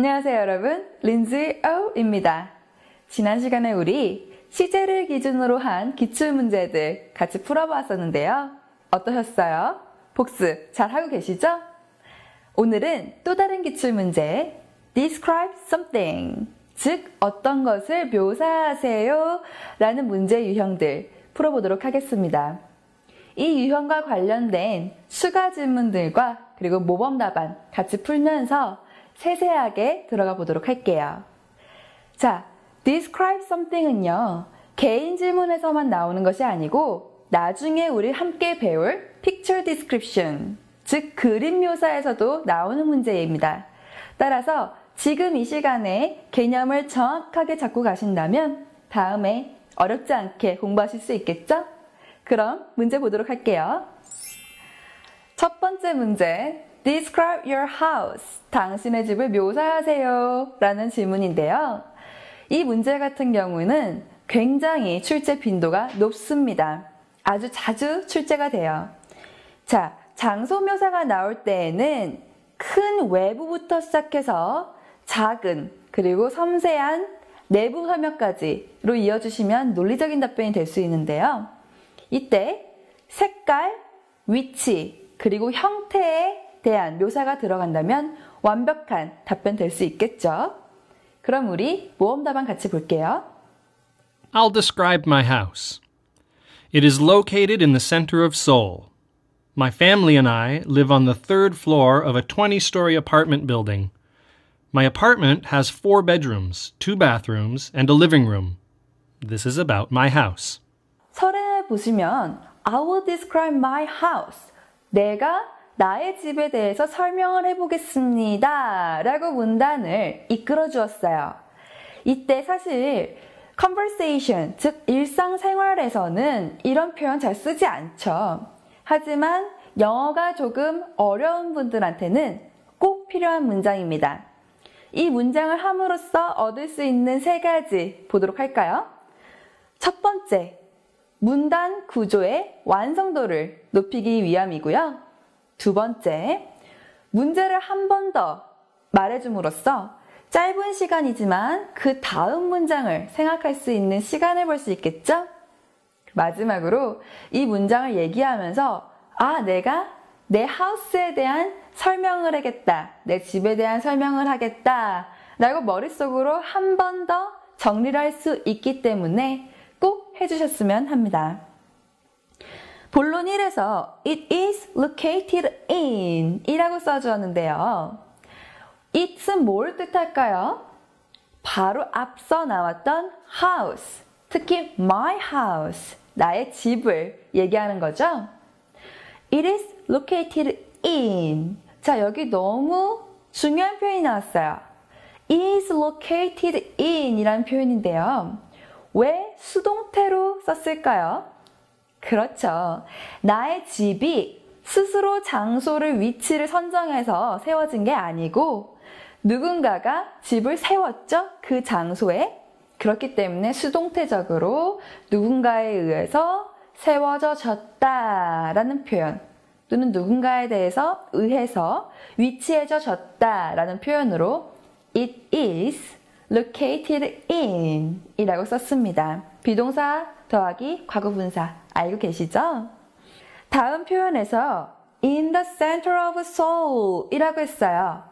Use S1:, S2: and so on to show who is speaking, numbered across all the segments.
S1: 안녕하세요 여러분 린지 오입니다. 지난 시간에 우리 시제를 기준으로 한 기출문제들 같이 풀어보았었는데요. 어떠셨어요? 복습 잘 하고 계시죠? 오늘은 또 다른 기출문제 Describe something 즉 어떤 것을 묘사하세요 라는 문제 유형들 풀어보도록 하겠습니다. 이 유형과 관련된 추가 질문들과 그리고 모범 답안 같이 풀면서 세세하게 들어가 보도록 할게요. 자, describe something은요, 개인 질문에서만 나오는 것이 아니고, 나중에 우리 함께 배울 picture description, 즉 그림 묘사에서도 나오는 문제입니다. 따라서 지금 이 시간에 개념을 정확하게 잡고 가신다면 다음에 어렵지 않게 공부하실 수 있겠죠? 그럼 문제 보도록 할게요. 첫 번째 문제. Describe your house. 당신의 집을 묘사하세요. 라는 질문인데요. 이 문제 같은 경우는 굉장히 출제 빈도가 높습니다. 아주 자주 출제가 돼요. 자, 장소 묘사가 나올 때에는 큰 외부부터 시작해서 작은 그리고 섬세한 내부 설명까지로 이어주시면 논리적인 답변이 될 수 있는데요. 이때 색깔, 위치, 그리고 형태에 대한 묘사가 들어간다면 완벽한 답변 될 수 있겠죠. 그럼 우리 모험 답안 같이 볼게요.
S2: I'll describe my house. It is located in the center of Seoul. My family and I live on the third floor of a 20 story apartment building. My apartment has four bedrooms, two bathrooms, and a living room. This is about my house.
S1: 설에 보시면 I will describe my house. 내가 나의 집에 대해서 설명을 해보겠습니다. 라고 문단을 이끌어 주었어요. 이때 사실 conversation, 즉 일상생활에서는 이런 표현 잘 쓰지 않죠. 하지만 영어가 조금 어려운 분들한테는 꼭 필요한 문장입니다. 이 문장을 함으로써 얻을 수 있는 세 가지 보도록 할까요? 첫 번째, 문단 구조의 완성도를 높이기 위함이고요. 두 번째, 문제를 한 번 더 말해줌으로써 짧은 시간이지만 그 다음 문장을 생각할 수 있는 시간을 볼 수 있겠죠? 마지막으로 이 문장을 얘기하면서 아, 내가 내 하우스에 대한 설명을 하겠다. 내 집에 대한 설명을 하겠다. 라고 머릿속으로 한 번 더 정리를 할 수 있기 때문에 꼭 해주셨으면 합니다. 본론 1에서 it is located in 이라고 써주었는데요. it은 뭘 뜻할까요? 바로 앞서 나왔던 house, 특히 my house, 나의 집을 얘기하는 거죠. It is located in. 자, 여기 너무 중요한 표현이 나왔어요. is located in 이라는 표현인데요. 왜 수동태로 썼을까요? 그렇죠. 나의 집이 스스로 장소를, 위치를 선정해서 세워진 게 아니고 누군가가 집을 세웠죠? 그 장소에. 그렇기 때문에 수동태적으로 누군가에 의해서 세워져 졌다라는 표현 또는 누군가에 대해서 의해서 위치해져 졌다라는 표현으로 it is located in 이라고 썼습니다. 비동사 더하기 과거분사 알고 계시죠? 다음 표현에서 in the center of Seoul 이라고 했어요.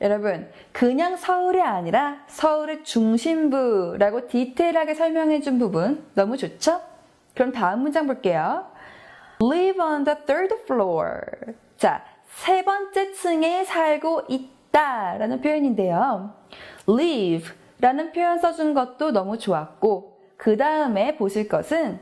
S1: 여러분, 그냥 서울이 아니라 서울의 중심부라고 디테일하게 설명해 준 부분 너무 좋죠? 그럼 다음 문장 볼게요. live on the third floor. 자, 세 번째 층에 살고 있다 라는 표현인데요. live 라는 표현 써준 것도 너무 좋았고, 그 다음에 보실 것은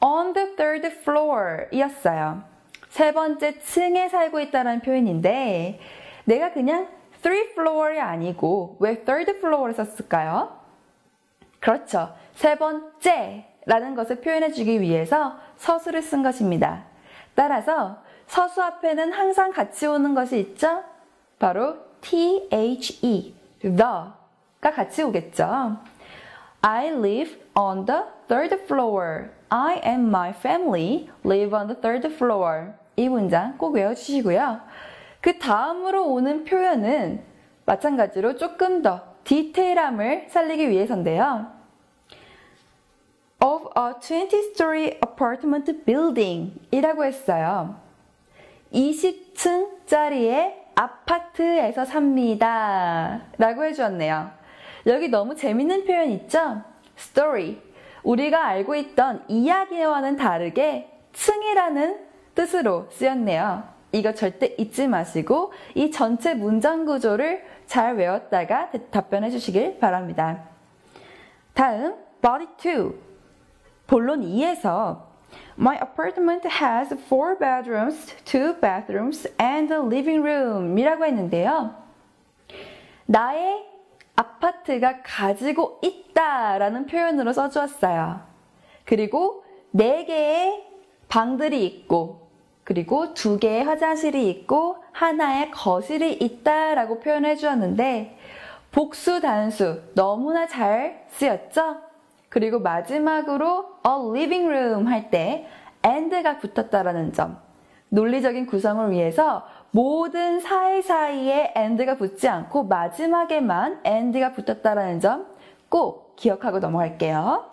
S1: on the third floor 이었어요. 세 번째 층에 살고 있다는 표현인데, 내가 그냥 three floor이 아니고 왜 third floor을 썼을까요? 그렇죠. 세 번째 라는 것을 표현해 주기 위해서 서술을 쓴 것입니다. 따라서 서수 앞에는 항상 같이 오는 것이 있죠? 바로 the, the 가 같이 오겠죠. I live on the third floor. I and my family live on the third floor. 이 문장 꼭 외워주시고요. 그 다음으로 오는 표현은 마찬가지로 조금 더 디테일함을 살리기 위해서인데요. of a 20-story apartment building 이라고 했어요. 20층짜리의 아파트에서 삽니다. 라고 해주었네요. 여기 너무 재밌는 표현 있죠? story. 우리가 알고 있던 이야기와는 다르게 층이라는 뜻으로 쓰였네요. 이거 절대 잊지 마시고 이 전체 문장 구조를 잘 외웠다가 답변해 주시길 바랍니다. 다음, body 2. 본론 2에서 My apartment has four bedrooms, two bathrooms, and a living room 이라고 했는데요. 나의 아파트가 가지고 있다 라는 표현으로 써주었어요. 그리고 네 개의 방들이 있고, 그리고 두 개의 화장실이 있고, 하나의 거실이 있다 라고 표현해 주었는데, 복수 단수 너무나 잘 쓰였죠? 그리고 마지막으로 a living room 할 때 and가 붙었다라는 점. 논리적인 구성을 위해서 모든 사이사이에 and가 붙지 않고 마지막에만 and가 붙었다라는 점 꼭 기억하고 넘어갈게요.